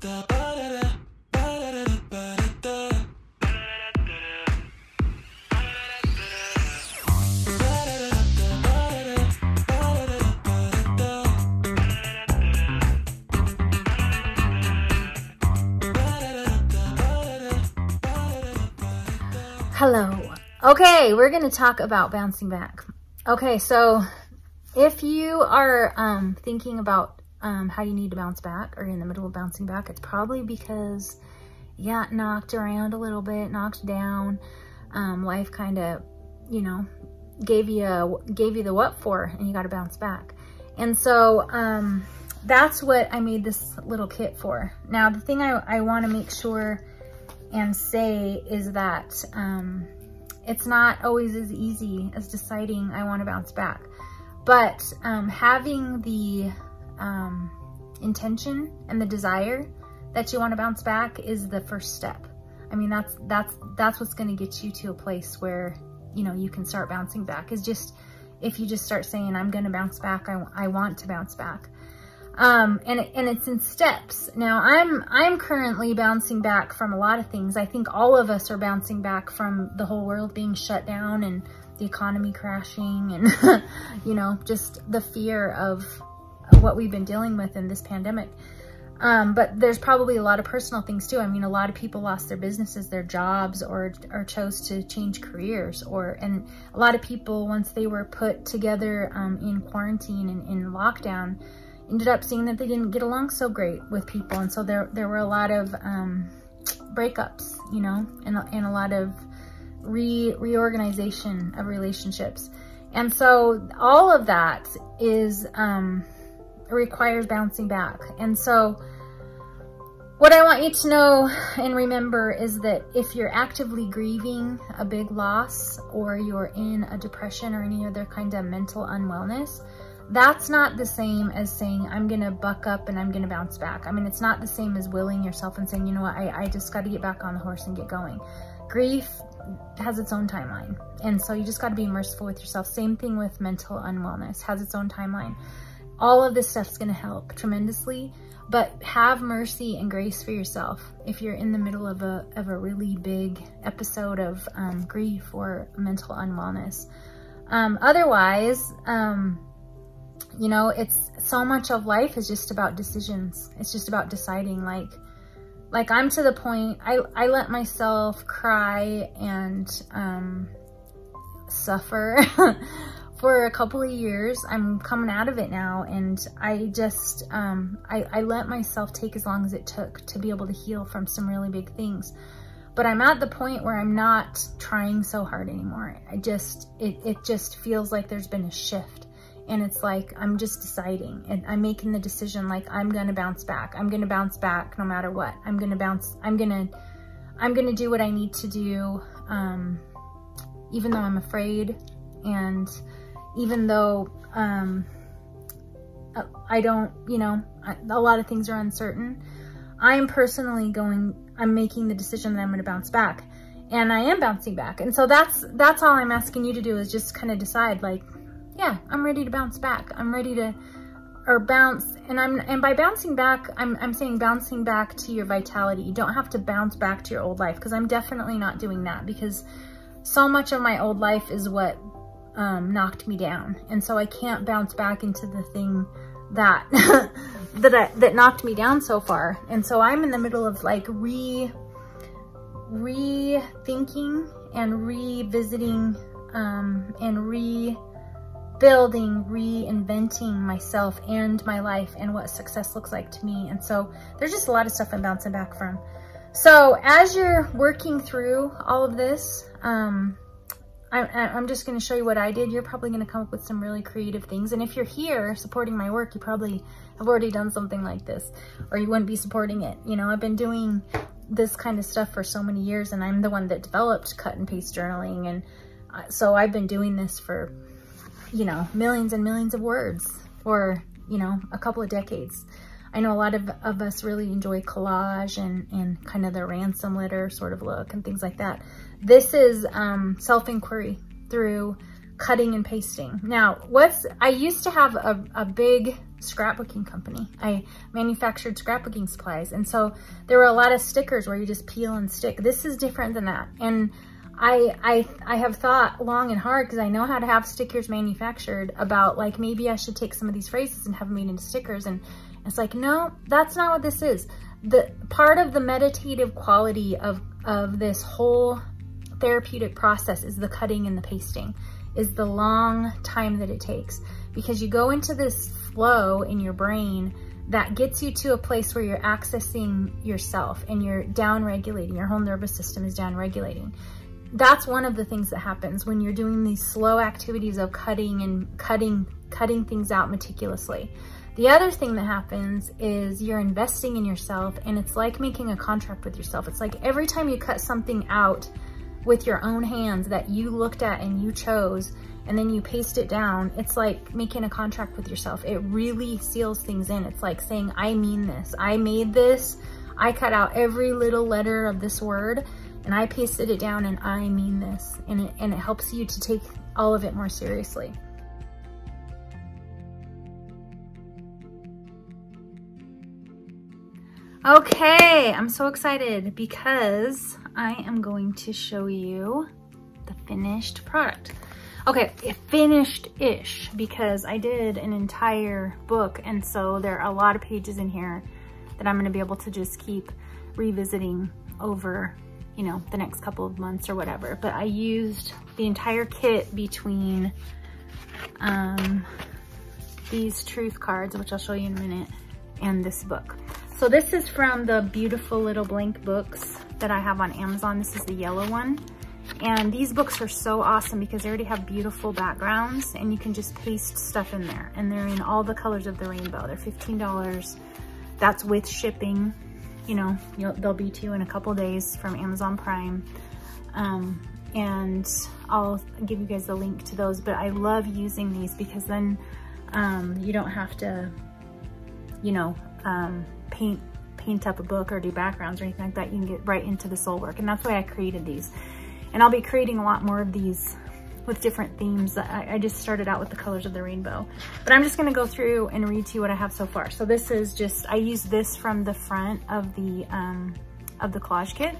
Hello. Okay, we're going to talk about bouncing back. Okay, so if you are um, thinking about um, how you need to bounce back or in the middle of bouncing back, it's probably because you got knocked around a little bit, knocked down. Um, life kind of, you know, gave you a, gave you the what for, and you got to bounce back. And so um, that's what I made this little kit for. Now, the thing I, I want to make sure and say is that um, it's not always as easy as deciding I want to bounce back. But um, having the um, intention and the desire that you want to bounce back is the first step. I mean, that's that's that's what's going to get you to a place where you know you can start bouncing back. Is just if you just start saying, "I'm going to bounce back. I, I want to bounce back." Um, and, and it's in steps. Now I'm, I'm currently bouncing back from a lot of things. I think all of us are bouncing back from the whole world being shut down and the economy crashing and, you know, just the fear of what we've been dealing with in this pandemic. Um, but there's probably a lot of personal things too. I mean, a lot of people lost their businesses, their jobs, or or chose to change careers, or and a lot of people once they were put together um, in quarantine and in lockdown, ended up seeing that they didn't get along so great with people. And so there, there were a lot of um, breakups, you know, and, and a lot of re reorganization of relationships. And so all of that is, um, requires bouncing back. And so what I want you to know and remember is that if you're actively grieving a big loss or you're in a depression or any other kind of mental unwellness, that's not the same as saying, I'm going to buck up and I'm going to bounce back. I mean, it's not the same as willing yourself and saying, you know what, I, I just got to get back on the horse and get going. Grief has its own timeline. And so you just got to be merciful with yourself. Same thing with mental unwellness, has its own timeline. All of this stuff's going to help tremendously, but have mercy and grace for yourself if you're in the middle of a, of a really big episode of um, grief or mental unwellness. Um, otherwise, um, you know, it's so much of life is just about decisions. It's just about deciding like, like I'm to the point, I, I let myself cry and, um, suffer for a couple of years. I'm coming out of it now. And I just, um, I, I let myself take as long as it took to be able to heal from some really big things. But I'm at the point where I'm not trying so hard anymore. I just, it, it just feels like there's been a shift and it's like I'm just deciding and I'm making the decision like I'm gonna bounce back. I'm gonna bounce back no matter what. I'm gonna bounce, I'm gonna, I'm gonna do what I need to do, um, even though I'm afraid and even though um, I don't, you know, a lot of things are uncertain. I'm personally going, I'm making the decision that I'm gonna bounce back and I am bouncing back. And so that's, that's all I'm asking you to do is just kind of decide like, yeah, I'm ready to bounce back. I'm ready to, or bounce, and I'm, and by bouncing back, I'm, I'm saying bouncing back to your vitality. You don't have to bounce back to your old life because I'm definitely not doing that because so much of my old life is what um, knocked me down. And so I can't bounce back into the thing that, that, I, that knocked me down so far. And so I'm in the middle of like re, rethinking and revisiting um, and re building, reinventing myself and my life and what success looks like to me. And so there's just a lot of stuff I'm bouncing back from. So as you're working through all of this, um, I, I'm just going to show you what I did. You're probably going to come up with some really creative things. And if you're here supporting my work, you probably have already done something like this or you wouldn't be supporting it. You know, I've been doing this kind of stuff for so many years and I'm the one that developed cut and paste journaling. And so I've been doing this for you know, millions and millions of words for, you know, a couple of decades. I know a lot of, of us really enjoy collage and, and kind of the ransom letter sort of look and things like that. This is um, self-inquiry through cutting and pasting. Now, what's, I used to have a, a big scrapbooking company. I manufactured scrapbooking supplies. And so there were a lot of stickers where you just peel and stick. This is different than that. And I, I, I have thought long and hard because I know how to have stickers manufactured about like, maybe I should take some of these phrases and have them made into stickers. And it's like, no, that's not what this is. The part of the meditative quality of, of this whole therapeutic process is the cutting and the pasting, is the long time that it takes. Because you go into this flow in your brain that gets you to a place where you're accessing yourself and you're down regulating, your whole nervous system is down regulating. That's one of the things that happens when you're doing these slow activities of cutting and cutting, cutting things out meticulously. The other thing that happens is you're investing in yourself and it's like making a contract with yourself. It's like every time you cut something out with your own hands that you looked at and you chose and then you paste it down, it's like making a contract with yourself. It really seals things in. It's like saying, I mean this. I made this. I cut out every little letter of this word and I pasted it down and I mean this. And it, and it helps you to take all of it more seriously. Okay, I'm so excited because I am going to show you the finished product. Okay, finished-ish because I did an entire book and so there are a lot of pages in here that I'm gonna be able to just keep revisiting over, you know, the next couple of months or whatever. But I used the entire kit between um, these truth cards, which I'll show you in a minute, and this book. So this is from the beautiful little blank books that I have on Amazon. This is the yellow one. And these books are so awesome because they already have beautiful backgrounds and you can just paste stuff in there. And they're in all the colors of the rainbow. They're $15. That's with shipping. You know, they'll be to you in a couple days from Amazon Prime. Um, and I'll give you guys the link to those. But I love using these because then um, you don't have to, you know, um, paint paint up a book or do backgrounds or anything like that. You can get right into the soul work. And that's why I created these. And I'll be creating a lot more of these with different themes. I, I, just started out with the colors of the rainbow. But I'm just gonna go through and read to you what I have so far. So this is just, I use this from the front of the, um, of the collage kit.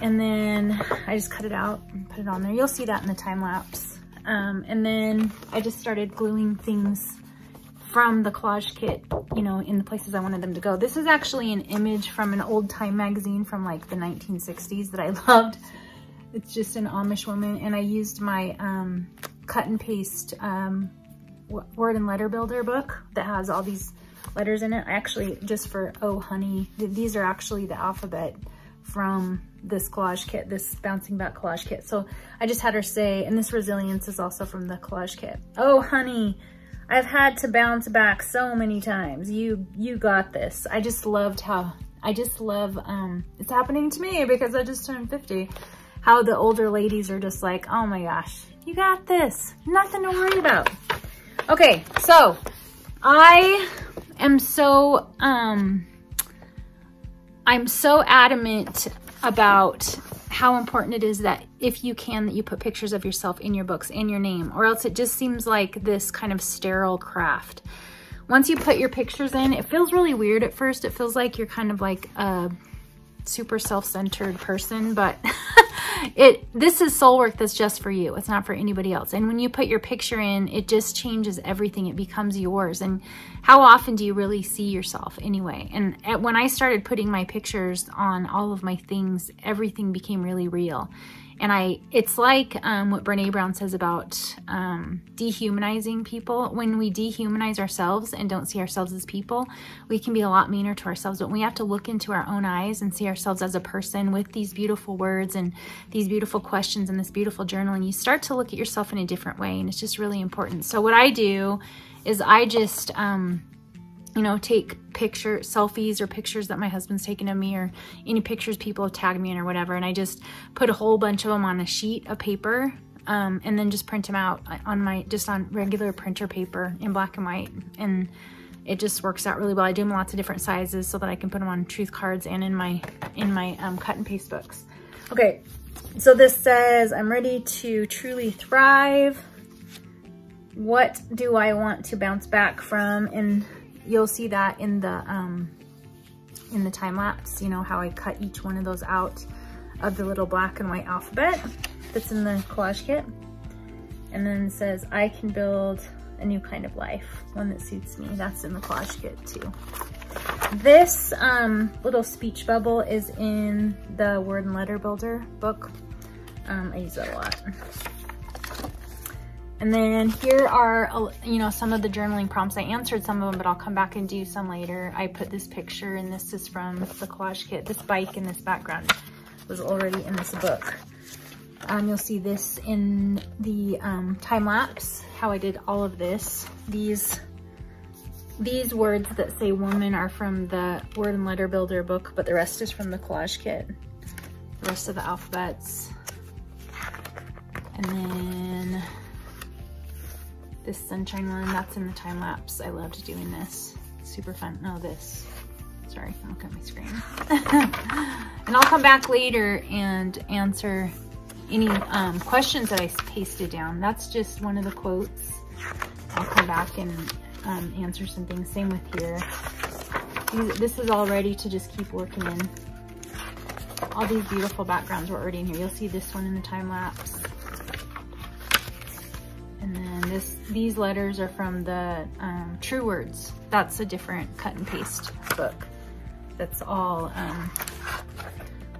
And then I just cut it out and put it on there. You'll see that in the time lapse. Um, and then I just started gluing things from the collage kit, you know, in the places I wanted them to go. This is actually an image from an old time magazine from like the 1960s that I loved. It's just an Amish woman and I used my um, cut and paste um, word and letter builder book that has all these letters in it. Actually, just for Oh Honey, these are actually the alphabet from this collage kit, this bouncing back collage kit. So I just had her say, and this resilience is also from the collage kit. Oh honey, I've had to bounce back so many times. You, you got this. I just loved how, I just love, um, it's happening to me because I just turned 50. How the older ladies are just like, oh my gosh, you got this. Nothing to worry about. Okay, so I am so, um, I'm so adamant about how important it is that if you can that you put pictures of yourself in your books and your name or else it just seems like this kind of sterile craft. Once you put your pictures in it feels really weird at first. It feels like you're kind of like a super self-centered person but it this is soul work that's just for you. It's not for anybody else. And when you put your picture in it just changes everything. It becomes yours. And how often do you really see yourself anyway? And at, when i started putting my pictures on all of my things everything became really real and I, it's like um, what Brene Brown says about um, dehumanizing people. When we dehumanize ourselves and don't see ourselves as people, we can be a lot meaner to ourselves. But we have to look into our own eyes and see ourselves as a person with these beautiful words and these beautiful questions and this beautiful journal. And you start to look at yourself in a different way. And it's just really important. So what I do is I just, um, you know, take picture selfies or pictures that my husband's taken of me or any pictures people have tagged me in or whatever. And I just put a whole bunch of them on a sheet of paper um, and then just print them out on my, just on regular printer paper in black and white. And it just works out really well. I do them lots of different sizes so that I can put them on truth cards and in my, in my um, cut and paste books. Okay, so this says, I'm ready to truly thrive. what do I want to bounce back from? And you'll see that in the, um, in the time lapse, you know, how I cut each one of those out of the little black and white alphabet that's in the collage kit. And then it says, I can build a new kind of life, one that suits me. That's in the collage kit too. This um, little speech bubble is in the Word and Letter Builder book. Um, I use it a lot. And then here are, you know, some of the journaling prompts. I answered some of them, but I'll come back and do some later. I put this picture and this is from the collage kit. This bike in this background was already in this book. Um, you'll see this in the um, time lapse, how I did all of this. These these words that say woman are from the word and letter builder book, but the rest is from the collage kit. The rest of the alphabets. And then this sunshine one, that's in the time lapse. I loved doing this. Super fun. No, this. Sorry, I'm looking at my screen. and I'll come back later and answer any um, questions that I pasted down. That's just one of the quotes. I'll come back and um, answer some things. Same with here. This is all ready to just keep working in. All these beautiful backgrounds were already in here. You'll see this one in the time lapse. This, these letters are from the um, True Words. That's a different cut and paste book. That's all um,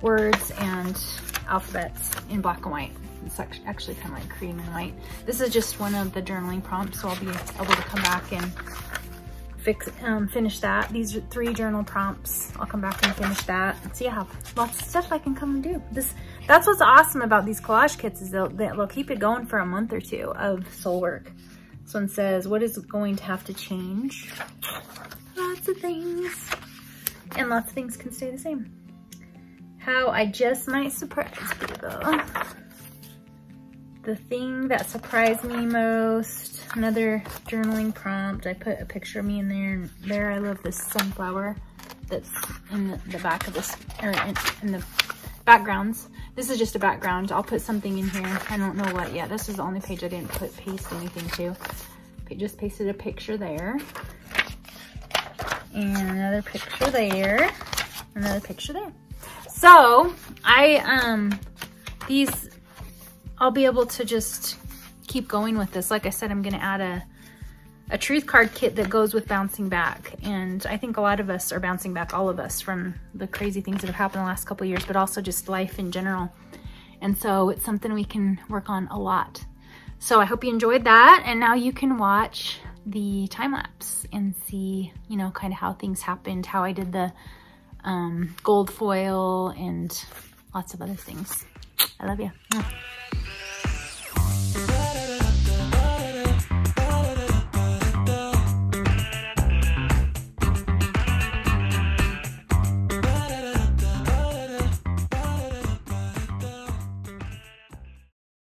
words and alphabets in black and white. It's actually kind of like cream and white. This is just one of the journaling prompts, so I'll be able to come back and fix, um, finish that. These are three journal prompts. I'll come back and finish that. See, I have lots of stuff I can come and do. This that's what's awesome about these collage kits is they'll, they'll keep it going for a month or two of soul work. This one says, what is going to have to change? Lots of things. And lots of things can stay the same. How I just might surprise people. The thing that surprised me most, another journaling prompt. I put a picture of me in there and there I love this sunflower that's in the back of this, or in, in the backgrounds. This is just a background. I'll put something in here. I don't know what yet. This is the only page I didn't put paste anything to. I just pasted a picture there. And another picture there. Another picture there. So I, um, these, I'll be able to just keep going with this. Like I said, I'm going to add a, a truth card kit that goes with bouncing back. And I think a lot of us are bouncing back, all of us, from the crazy things that have happened the last couple years, but also just life in general. And so it's something we can work on a lot. So I hope you enjoyed that. And now you can watch the time lapse and see, you know, kind of how things happened, how I did the um, gold foil and lots of other things. I love you.